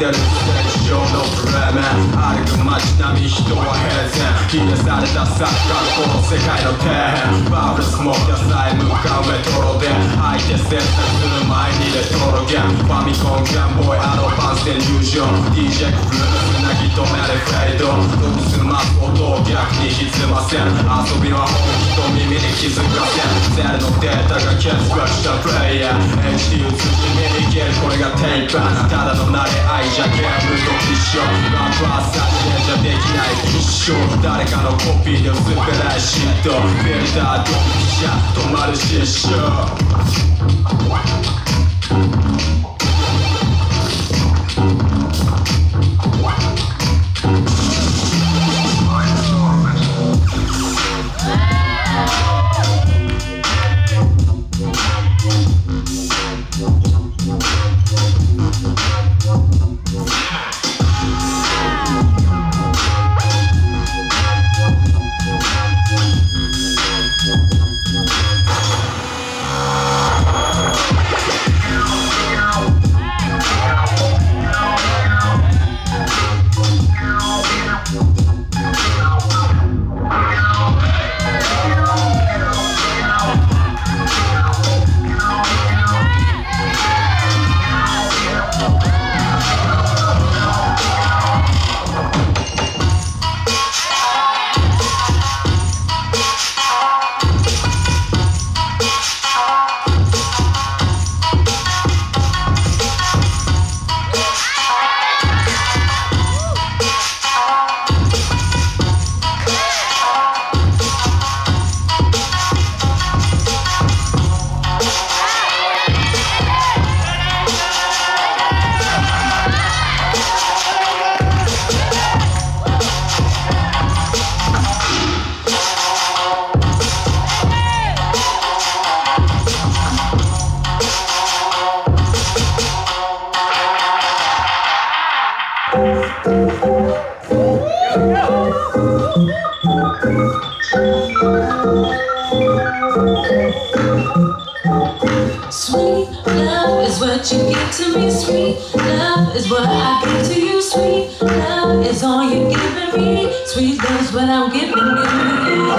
ってる日常のプレメン歩く街並み人は平然冷やされたサ錯覚この世界の底辺バブルスモーク野菜向かうメトロで相手選択する前にレトロゲンファミコンガンボーイアドバンスで入場 DJ クルーズズなぎ止めれフェードロブスマス音を逆に歪ません遊びは本気と耳に気づかせゼルのデータが結合したプレイヤー HD 映し見に行けるこれがテイパーただの慣れ合いじゃゲームと一緒ラップは再現じゃできない一生誰かのコピーで薄っぺらい嫉妬フィルタードンピシャ止まる失笑 you give to me, sweet love is what I give to you, sweet love is all you're giving me, sweet love is what I'm giving you.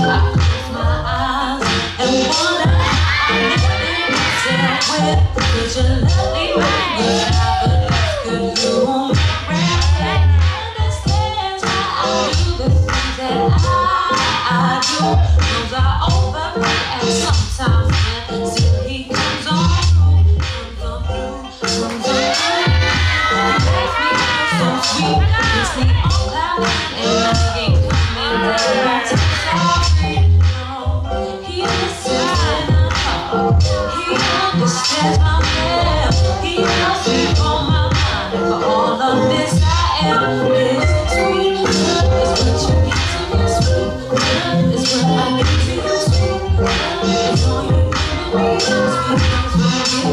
I close my eyes and wonder if myself with your love ain't right, yeah, but it's. I need you.